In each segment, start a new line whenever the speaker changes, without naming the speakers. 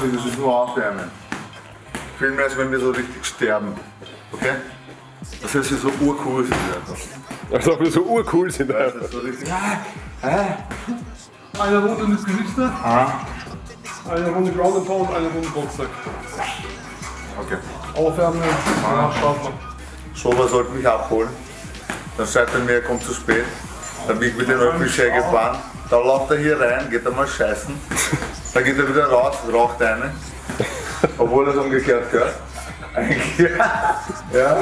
Sich, das ist nur Aufwärmen. Wir, als wenn wir so richtig sterben. Okay? Das heißt, wir so urcool sind.
Als ob wir so urcool sind.
Das
Alter.
ist so richtig.
Eine Runde ins Gewichte,
Ah,
eine Runde Ground and Pound, eine Runde Boxsack.
okay.
Aufwärmen, danach starten.
So was sollte mich abholen. Dann sagt er mir, er kommt zu spät. Dann bin ich mit dem Öffentlichen gefahren. Da läuft er hier rein, geht er mal scheißen. Dann geht er wieder raus, raucht eine. Obwohl er es umgekehrt gehört. Eigentlich, ja.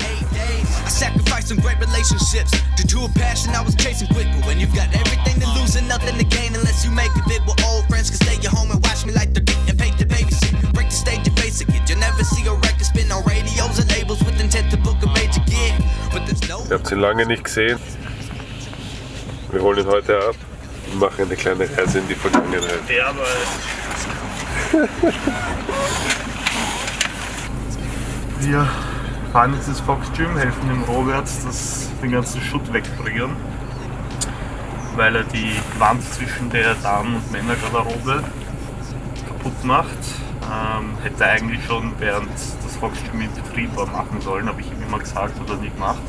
eight days. I sacrificed some great relationships to a passion I was chasing quick. But when you've got everything to lose and nothing to gain, unless you make a bid with old friends, can stay at home and watch me like they're and pay the babysit. Break the stage and face kid. You'll never see a record spin on radios and labels
Ihr habt ihn lange nicht gesehen. Wir holen ihn heute ab und machen eine kleine Reise in die Vergangenheit.
Wir fahren jetzt ins Fox Gym, helfen dem Robert, das, den ganzen Schutt wegbringen, weil er die Wand zwischen der Damen- und Männergarderobe kaputt macht. Ähm, hätte eigentlich schon während das Fox Gym in Betrieb war machen sollen, habe ich ihm immer gesagt, hat er nie gemacht.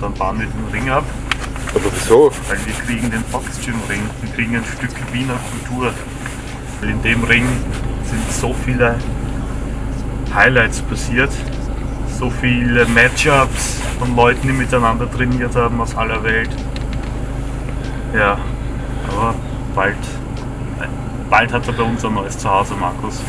Dann bauen wir den Ring ab,
Aber wieso?
weil wir kriegen den Fox Gym Ring, wir kriegen ein Stück Wiener Kultur. Weil in dem Ring sind so viele Highlights passiert, so viele Matchups von Leuten, die miteinander trainiert haben aus aller Welt. Ja, aber bald, bald hat er bei uns ein neues Zuhause, Markus.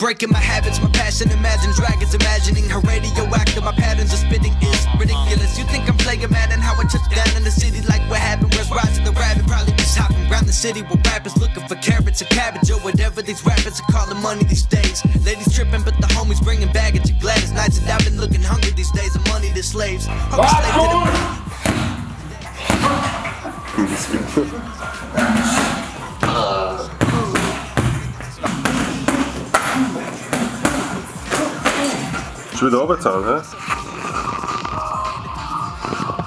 Breaking my habits, my passion. Imagine dragons, imagining how radioactive my patterns are spitting is ridiculous. You think I'm playing mad and how I touch down in the city like what happened? Where's rising the rabbit? Probably just hopping around the city with rappers looking for carrots or cabbage or whatever these rappers are calling money these days. Ladies tripping, but the homies bringing baggage. And glad it's nights that I've been looking hungry these days. I'm money to slaves. Slave to the
Schon wieder runterzahlen, hä?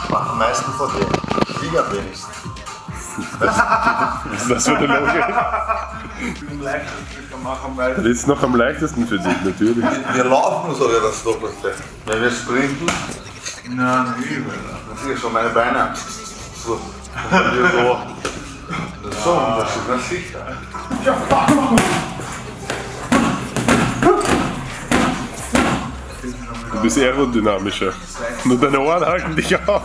Mach am meisten von dir. Ich am wenigsten.
Was ist das für eine Logik? Das ist noch am leichtesten für dich, natürlich.
Wir laufen sogar das Doppelte. Wenn wir sprinten, na, übel. Dann ich schon meine Beine. So. Und wir so. Das ist so ein Unterschied, das sicher.
Du bist aerodynamischer. Nur deine Ohren halten dich auf.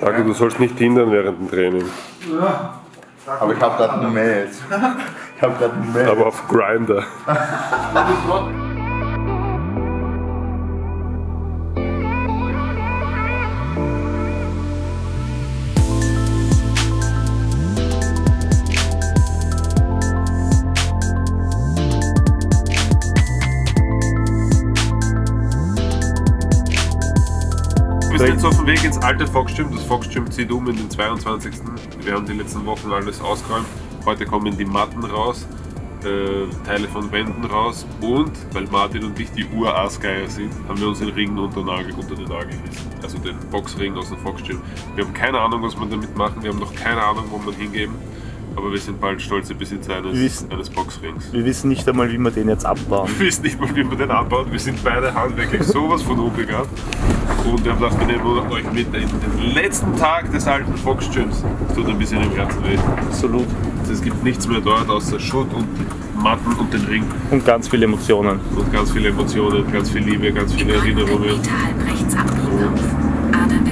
Danke, du sollst nicht hindern während dem Training.
Aber ich habe gerade eine Mail. Ich habe gerade eine Mail.
Aber auf Grinder. Wir sind jetzt auf dem Weg ins alte Fox-Gym. Das Fox-Gym zieht um in den 22. Wir haben die letzten Wochen alles ausgeräumt. Heute kommen die Matten raus, äh, Teile von Wänden raus und, weil Martin und ich die Urarsgeier sind, haben wir uns den Ring unter, Nagel, unter den Nagel gerissen. Also den Boxring aus dem Fox-Gym. Wir haben keine Ahnung, was wir damit machen. Wir haben noch keine Ahnung, wo wir hingeben. Aber wir sind bald stolze Besitzer eines,
wissen-
eines Boxrings.
Wir wissen nicht einmal, wie wir den jetzt abbauen.
Wir wissen nicht mal, wie man den anbaut. Wir sind beide handwerklich sowas von unbegabt. Und wir haben gedacht, wir nehmen euch mit in den letzten Tag des alten Fox Gyms. Das tut ein bisschen im Herzen weh.
Absolut.
Es gibt nichts mehr dort außer Schutt und Matten und den Ring.
Und ganz viele Emotionen.
Und ganz viele Emotionen, ganz viel Liebe, ganz viele
In 100
Erinnerungen.
Meter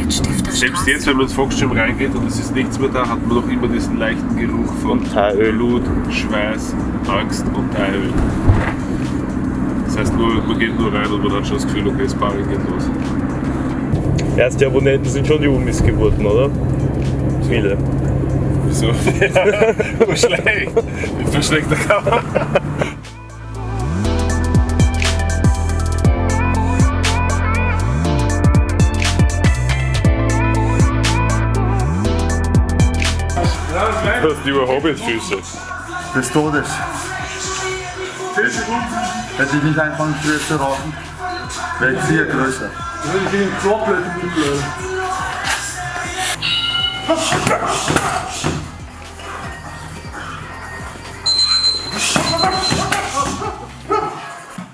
Selbst jetzt, wenn man ins Gym reingeht und es ist nichts mehr da, hat man noch immer diesen leichten Geruch von. Blut, Schweiß, Angst und Teilöl. Das heißt, nur, man geht nur rein und man hat schon das Gefühl, okay, Sparring geht los.
Erste Abonnenten sind schon die Umis geworden, oder? Viele.
Wieso? Nur schlecht. Versteckter Kamera. Du hast lieber Hobbitfüße.
des Todes. Hätte ich nicht angefangen früher zu rauchen, wäre ich viel größer.
Wenn ich den Droplet mitbleibe.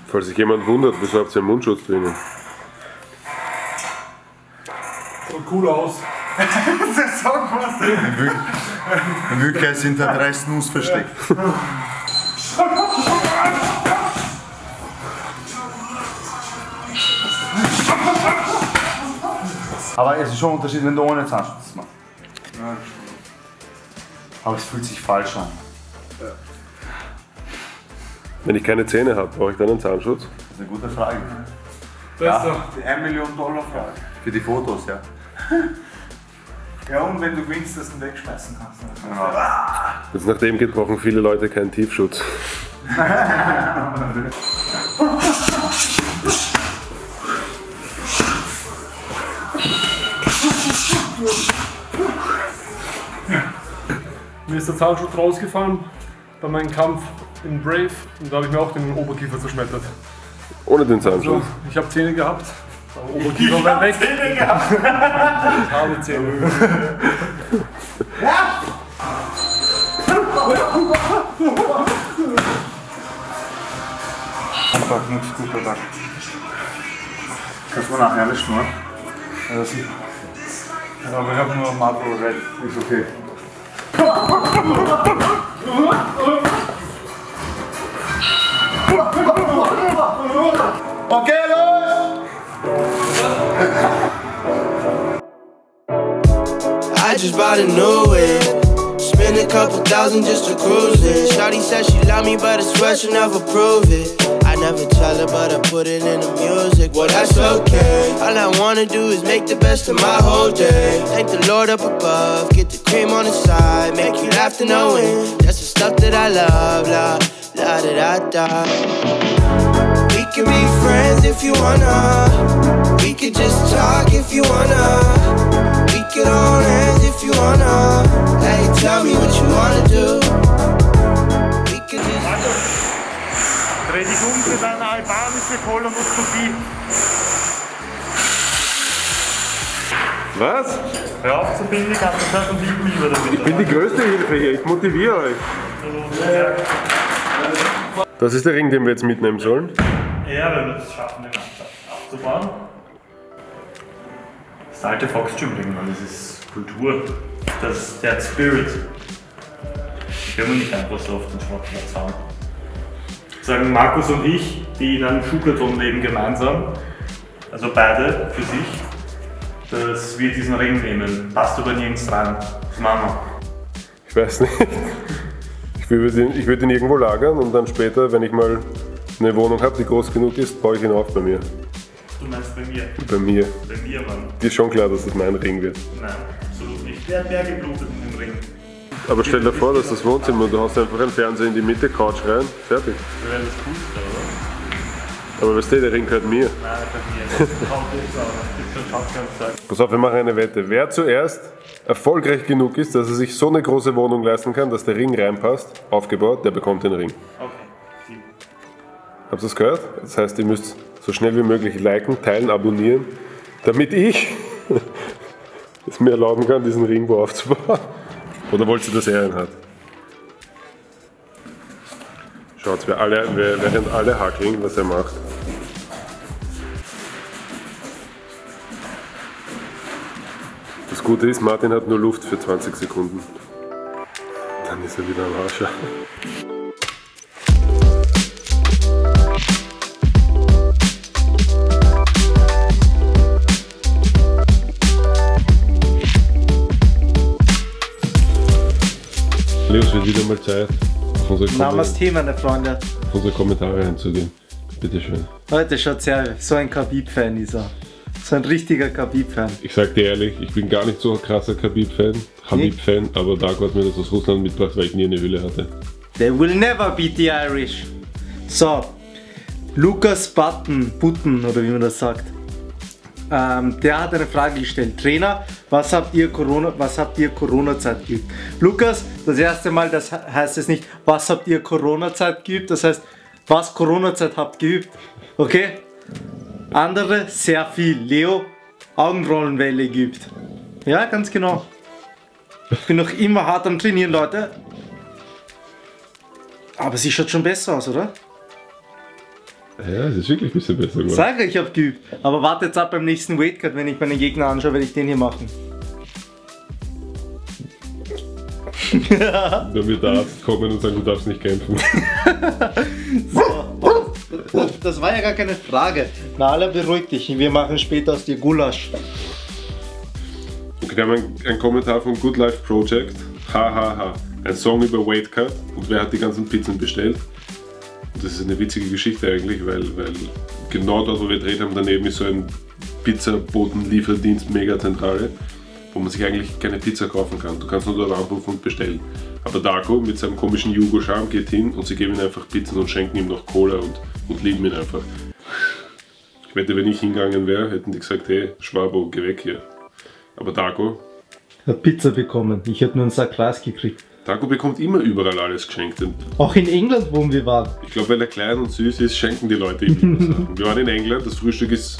Falls sich jemand wundert, wieso habt ihr einen Mundschutz drinnen?
Sieht cool aus.
In Wirklichkeit sind da drei Snus versteckt. Aber es ist schon ein Unterschied, wenn du ohne Zahnschutz das machst. Aber es fühlt sich falsch an.
Wenn ich keine Zähne habe, brauche ich dann einen Zahnschutz?
Das ist eine gute Frage.
Besser.
Ja, die 1 Million Dollar Frage. Für die Fotos, ja.
Ja, und wenn du gewinnst, dass du ihn wegschmeißen kannst.
Wenn es nach dem geht, brauchen viele Leute keinen Tiefschutz.
Mir ist der Zahnschutz rausgefallen bei meinem Kampf in Brave und da habe ich mir auch den Oberkiefer zerschmettert.
Ohne den Zahnschutz.
ich habe Zähne gehabt, der Oberkiefer war weg.
Zähne gehabt.
Ich habe Zähne.
Einfach nichts guter Tag. Kannst du mir nachher eine Schnur? Ja, sicher. Ja, aber ich habe nur Marlboro Red. Ist. Okay,
just bought a new whip. Spend a couple thousand just to cruise it. Shawty said she love me, but I swear she'll never prove it. I never tell her, but I put it in the music. Well, that's okay. All I wanna do is make the best of my whole day. Thank the Lord up above, get the cream on the side, make you laugh to no end. That's the stuff that I love, la la da da da. We can be friends if you wanna.
Was?
Hör auf zu an, das hört uns lieb lieber damit.
Ich bin die größte Hilfe hier, ich motiviere euch. Das ist der Ring, den wir jetzt mitnehmen sollen.
Ja, wenn wir es schaffen, den abzubauen. Das alte Foxtürmring, Mann, das ist Kultur. Das, der hat Spirit. Die können wir nicht einfach so auf den Schrottplatz haben. Sagen Markus und ich, die in einem Schuhkarton leben gemeinsam, also beide für sich, dass wir diesen Ring nehmen. Passt aber nirgends rein. Was machen wir?
Ich weiß nicht. Ich würde ihn, ich würde ihn irgendwo lagern und dann später, wenn ich mal eine Wohnung habe, die groß genug ist, baue ich ihn auf bei mir.
Du meinst bei mir?
Bei mir.
Bei mir, Mann.
Dir ist schon klar, dass das mein Ring wird.
Nein, absolut nicht. Der hat mehr geblutet in dem Ring.
Aber stell dir vor, dass das Wohnzimmer, du hast einfach einen Fernseher in die Mitte, Couch rein, fertig.
Das wäre das Coolste, oder?
Aber weißt du, der Ring gehört mir.
Nein, mir. Schon Shotgun gesagt.
Pass auf, wir machen eine Wette. Wer zuerst erfolgreich genug ist, dass er sich so eine große Wohnung leisten kann, dass der Ring reinpasst, aufgebaut, der bekommt den Ring.
Okay.
Habt ihr das gehört? Das heißt, ihr müsst so schnell wie möglich liken, teilen, abonnieren, damit ich es mir erlauben kann, diesen Ring aufzubauen. Oder wollt ihr, dass er einen hat? Schaut, wir alle, wir, während alle hackeln, was er macht. Das Gute ist, Martin hat nur Luft für 20 Sekunden. Dann ist er wieder am Arsch. Leo, es wird wieder mal Zeit, unsere,
Thema, meine Freunde.
auf unsere Kommentare einzugehen. Bitte schön.
Leute, schaut her, so ein Khabib-Fan ist er. So ein richtiger Khabib-Fan.
Ich sag dir ehrlich, ich bin gar nicht so ein krasser Khabib-Fan, Habib-Fan, aber Darko hat mir das aus Russland mitgebracht, weil ich nie eine Hülle hatte.
They will never beat the Irish. So, Lukas Button, Button oder wie man das sagt. Ähm, der hat eine Frage gestellt. Trainer, was habt ihr Corona, was habt ihr Corona-Zeit geübt? Lukas, das erste Mal, das he- heißt es nicht, was habt ihr Corona-Zeit geübt? Das heißt, was Corona-Zeit habt geübt? Okay? Andere, sehr viel. Leo, Augenrollenwelle geübt. Ja, ganz genau. Ich bin noch immer hart am Trainieren, Leute. Aber sie schaut schon besser aus, oder?
Ja, es ist wirklich ein bisschen besser geworden.
Sag ich, hab geübt. Aber warte jetzt ab beim nächsten Weightcut, wenn ich meinen Gegner anschaue, werde ich den hier machen.
Da wird der Arzt kommen und sagen, du darfst nicht kämpfen.
Das, das war ja gar keine Frage. Na, alle beruhig dich. Wir machen später aus dir Gulasch.
Okay, wir haben einen, Kommentar vom Good Life Project. Hahaha. Ein Song über Weight Cut und wer hat die ganzen Pizzen bestellt? Das ist eine witzige Geschichte eigentlich, weil, weil genau dort, wo wir gedreht haben, daneben ist so ein Pizzaboten-Lieferdienst Megazentrale, wo man sich eigentlich keine Pizza kaufen kann. Du kannst nur dort anrufen und bestellen. Aber Darko mit seinem komischen Jugo-Charme geht hin und sie geben ihm einfach Pizzen und schenken ihm noch Cola und, und lieben ihn einfach. Ich wette, wenn ich hingegangen wäre, hätten die gesagt, hey, Schwabo, geh weg hier. Aber Darko,
Hat Pizza bekommen. Ich hätte nur einen Sack Reis gekriegt.
Darko bekommt immer überall alles geschenkt. Und
Auch in England, wo wir waren.
ich glaube, weil er klein und süß ist, schenken die Leute ihm immer Sachen. Wir waren in England, das Frühstück ist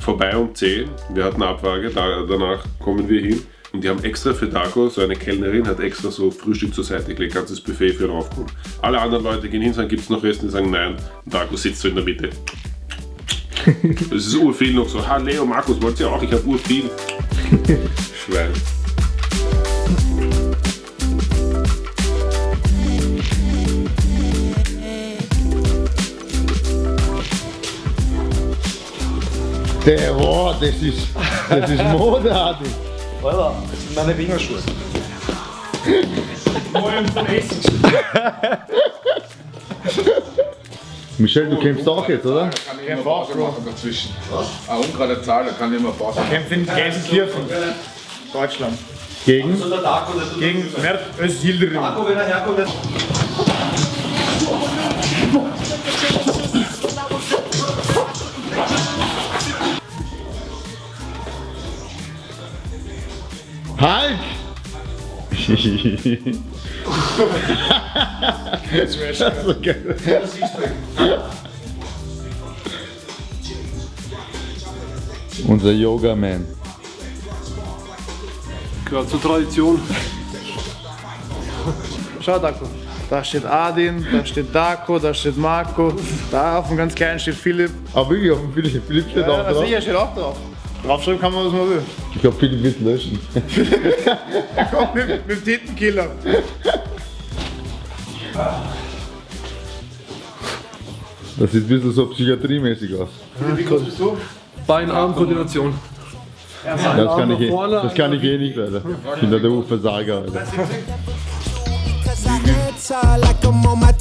vorbei um 10. Wir hatten Abfrage, da, danach kommen wir hin. Und die haben extra für Darko, so eine Kellnerin, hat extra so Frühstück zur Seite gelegt, ganzes Buffet für ihn aufgehoben. Alle anderen Leute gehen hin, sagen, gibt es noch Reste? Die sagen nein. Und Darko sitzt so in der Mitte. Es ist urviel noch so, ha Leo, Markus, wollt ihr auch? Ich hab urviel. Schwein.
Der, wow, das ist, das ist modeartig.
Alter, das sind meine Wingerschuhe.
Michel, du kämpfst auch jetzt, oder?
kann ich immer Pause machen dazwischen. Eine ungerade Zahl, da kann ich immer Pause machen.
Kämpfen in Gelsenkirchen, Deutschland.
Gegen?
Gegen Mert Özildirim.
wenn er herkommt,
Halt!
Das wäre schön.
So geil. Unser Yoga-Man.
Gehört zur Tradition.
Schau, Darko. Da steht Adin, da steht Darko, da steht Marco, da auf dem ganz kleinen steht Philipp.
Aber wirklich, auf dem Philipp, Philipp steht auch
Ja,
drauf.
sicher steht auch drauf. Draufschreiben kann man, was man will.
Ich glaube, Philipp wird löschen.
Er kommt mit, mit dem Titenkiller.
Das sieht ein bisschen so psychiatriemäßig aus.
Bein-Arm-Koordination.
Das kann ich, eh- das kann ich eh nicht, Alter. Ich bin da der Urversager, Alter.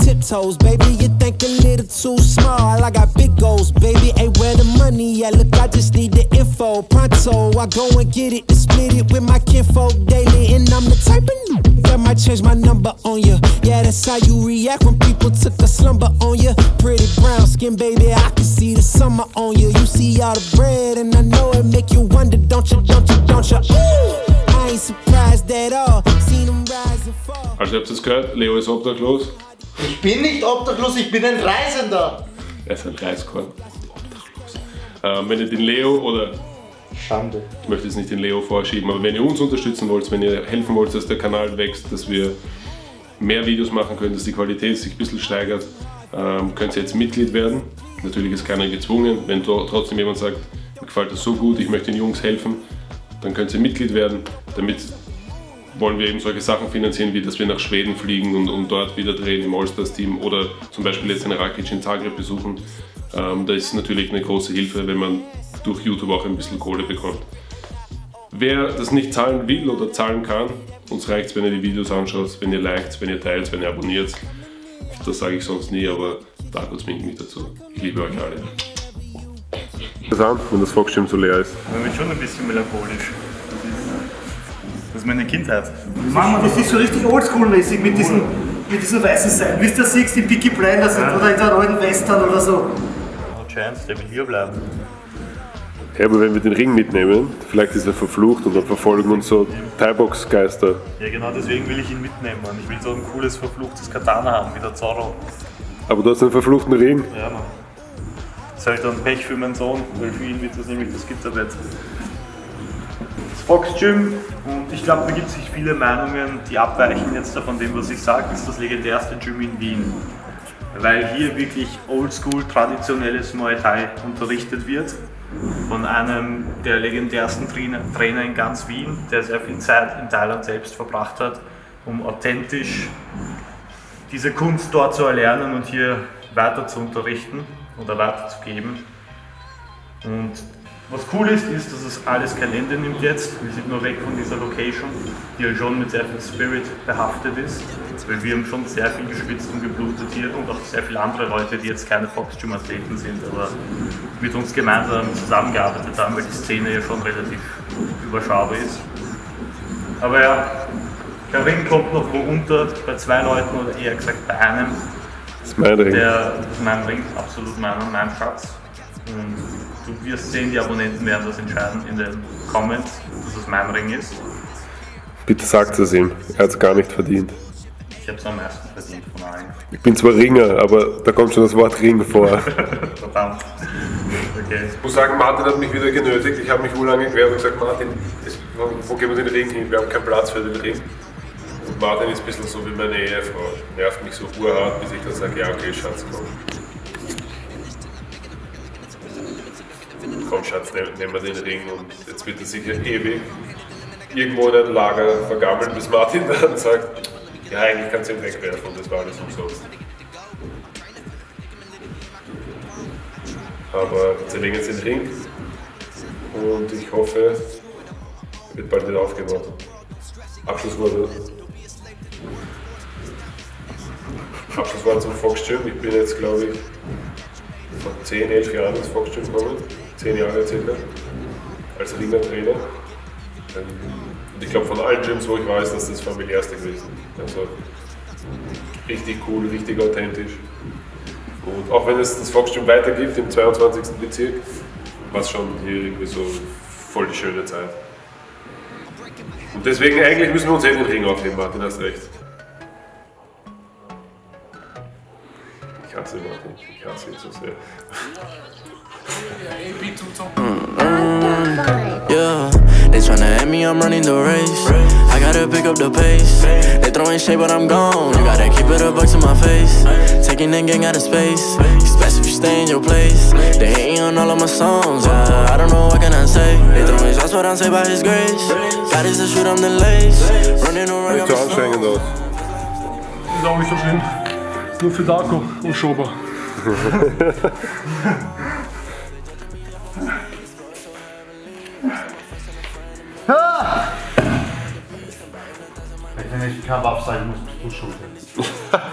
Tiptoes, baby. You think a little too small. I got big goals, baby. Hey, where the money at? Look, I just need the info. Pronto, I go and get it and split it with my kinfolk daily. And I'm the type of that might change my number on you. Yeah, that's how you react when people took a slumber on you. Pretty brown skin, baby. I can see the summer on you. You see all the bread, and I know it make you wonder, don't you, don't you, don't you? Ooh, I ain't surprised at all. Seen them rise and fall.
Also ihr habt es gehört, Leo ist obdachlos.
Ich bin nicht obdachlos, ich bin ein Reisender.
Er ist ein Reiskorn. Obdachlos. Ähm, wenn ihr den Leo oder
Schande.
ich möchte jetzt nicht den Leo vorschieben, aber wenn ihr uns unterstützen wollt, wenn ihr helfen wollt, dass der Kanal wächst, dass wir mehr Videos machen können, dass die Qualität sich ein bisschen steigert, ähm, könnt ihr jetzt Mitglied werden. Natürlich ist keiner gezwungen. Wenn tro- trotzdem jemand sagt, mir gefällt das so gut, ich möchte den Jungs helfen, dann könnt ihr Mitglied werden. Damit wollen wir eben solche Sachen finanzieren, wie dass wir nach Schweden fliegen und, und dort wieder drehen im Allstars-Team oder zum Beispiel jetzt den Rakic in Zagreb besuchen. Ähm, da ist natürlich eine große Hilfe, wenn man durch YouTube auch ein bisschen Kohle bekommt. Wer das nicht zahlen will oder zahlen kann, uns reicht es, wenn ihr die Videos anschaut, wenn ihr liked, wenn ihr teilt, wenn ihr abonniert. Das sage ich sonst nie, aber Darko zwingt mich dazu. Ich liebe euch alle. Das an, wenn das Volksstimm so leer ist.
Man wird schon ein bisschen melancholisch. Ist, das ist meine Kindheit.
Mama, das ist so richtig oldschool-mäßig mit diesen, mit diesen weißen Seiten. Wie du das siehst, in Peaky Blinders
Ja.
oder in so einem alten Western oder so.
No chance, der will hier bleiben.
Ja, aber wenn wir den Ring mitnehmen, vielleicht ist er verflucht und dann verfolgen uns so Thai-Box-Geister.
Ja, genau deswegen will ich ihn mitnehmen. Mann. Ich will so ein cooles, verfluchtes Katana haben, wie der Zorro.
Aber du hast einen verfluchten Ring.
Ja, Mann. Das ist halt dann Pech für meinen Sohn, weil für ihn wird das nämlich das Gitterbett. Fox Gym, und ich glaube, da gibt es sich viele Meinungen, die abweichen jetzt von dem, was ich sage, ist das legendärste Gym in Wien. Weil hier wirklich oldschool traditionelles Muay Thai unterrichtet wird. Von einem der legendärsten Trainer, Trainer in ganz Wien, der sehr viel Zeit in Thailand selbst verbracht hat, um authentisch diese Kunst dort zu erlernen und hier weiter zu unterrichten oder weiterzugeben. Und was cool ist, ist, dass es alles kein Ende nimmt jetzt. Wir sind nur weg von dieser Location, die ja schon mit sehr viel Spirit behaftet ist. Weil wir haben schon sehr viel geschwitzt und geblutet hier und auch sehr viele andere Leute, die jetzt keine Fox Gym Athleten sind, aber mit uns gemeinsam zusammengearbeitet haben, weil die Szene ja schon relativ überschaubar ist. Aber ja, der Ring kommt noch wo unter, bei zwei Leuten oder eher gesagt bei einem.
Das ist mein Ring.
Der, mein Ring, absolut meiner, mein Schatz. Und du wirst sehen, die Abonnenten werden das entscheiden in den Comments, dass es mein Ring ist.
Bitte sagt es ihm, er hat es gar nicht verdient.
Ich habe es am meisten verdient von allen.
Ich bin zwar Ringer, aber da kommt schon das Wort Ring vor.
Verdammt. Okay.
Ich muss sagen, Martin hat mich wieder genötigt. Ich habe mich wohl lange gewehrt und gesagt, Martin, wo geben wir den Ring hin? Wir haben keinen Platz für den Ring. Und Martin ist ein bisschen so wie meine Ehefrau. Nervt mich so urhart, bis ich dann sage, ja okay, Schatz, komm. Komm Schatz, nehm- nehmen wir den Ring und jetzt wird er sicher ewig irgendwo in ein Lager vergammeln, bis Martin dann sagt, ja eigentlich kannst du ihn wegwerfen und das war alles umsonst. Aber zerlegen jetzt den Ring und ich hoffe, er wird bald wieder aufgebaut. Abschlussworte. Abschlusswort zum Fox Gym. Ich bin jetzt, glaube ich, vor 10, 11 Jahren ins Fox Gym gekommen. 10 Jahre circa. Als Ringer-Trainer. Ähm, Und ich glaube, von allen Gyms, wo ich war, ist das familiärste gewesen. Also richtig cool, richtig authentisch. Und auch wenn es das Fox Gym weitergibt im 22. Bezirk, war es schon hier irgendwie so voll die schöne Zeit. Und deswegen eigentlich müssen wir uns eh den Ring aufheben, Martin, hast recht. Ich hasse Martin, ich hasse ihn so sehr.
Mm, yeah, they tryna at me, I'm running the race. I gotta pick up the pace. They throwing shade, but I'm gone. You gotta keep it a buck to my face. Taking that gang out of space. It's best if you stay in your place. They hating on all of my songs. Yeah, I don't know what can I say. They throwing shots, but I'm saved by His grace. God is the shoot, I'm the lace. Running around.
Sieht so anstrengend aus.
Ist auch nicht so schlimm. Nur für Darko und Schober.
Wenn ich kein Waff sein muss, bist du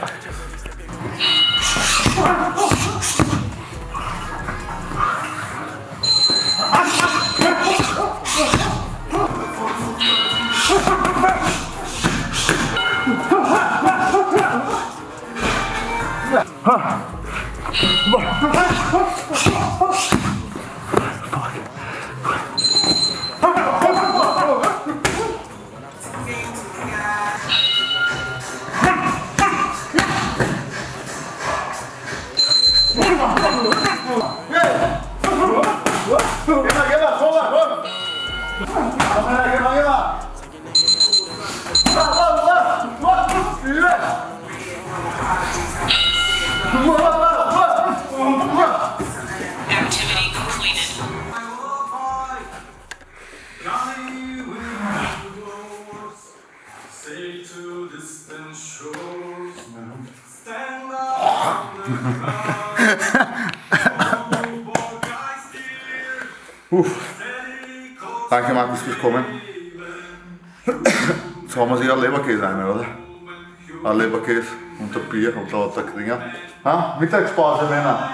Uff. Danke Markus fürs Kommen. Jetzt haben wir sich ein Leberkäse rein, oder? Ein Leberkäse und ein Bier und lauter Kringer. Ha? Mittagspause, Männer.